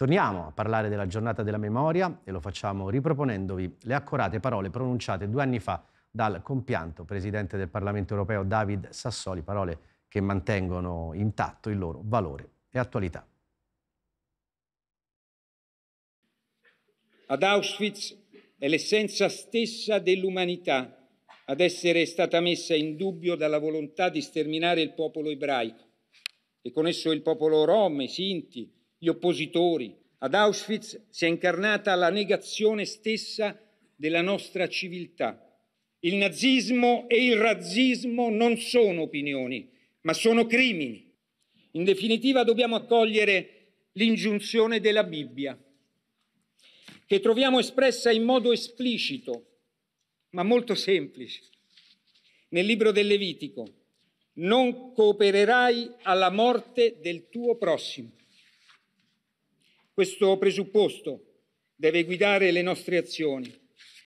Torniamo a parlare della giornata della memoria e lo facciamo riproponendovi le accorate parole pronunciate due anni fa dal compianto Presidente del Parlamento europeo David Sassoli, parole che mantengono intatto il loro valore e attualità. Ad Auschwitz è l'essenza stessa dell'umanità ad essere stata messa in dubbio dalla volontà di sterminare il popolo ebraico e con esso il popolo rom, i sinti, gli oppositori. Ad Auschwitz si è incarnata la negazione stessa della nostra civiltà. Il nazismo e il razzismo non sono opinioni, ma sono crimini. In definitiva dobbiamo accogliere l'ingiunzione della Bibbia, che troviamo espressa in modo esplicito, ma molto semplice, nel libro del Levitico. Non coopererai alla morte del tuo prossimo. Questo presupposto deve guidare le nostre azioni.